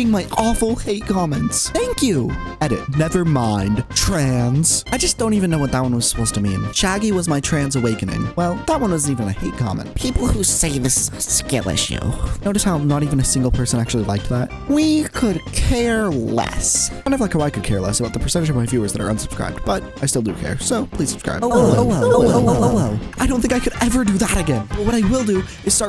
reading my awful hate comments. Thank you. Edit. Never mind. Trans. I just don't even know what that one was supposed to mean. Shaggy was my trans awakening. Well, that one wasn't even a hate comment. People who say this is a skill issue. Notice how not even a single person actually liked that? We could care less. Kind of like how I could care less about the percentage of my viewers that are unsubscribed, but I still do care, so please subscribe. Oh, oh, oh, oh, oh, oh, oh, oh. I don't think I could ever do that again. But what I will do is start